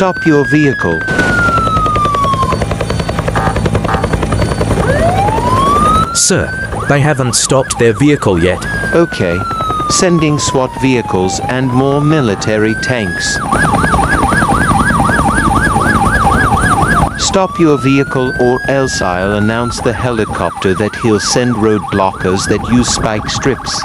Stop your vehicle. Sir, they haven't stopped their vehicle yet. Okay. Sending SWAT vehicles and more military tanks. Stop your vehicle or else I'll announce the helicopter that he'll send road blockers that use spike strips.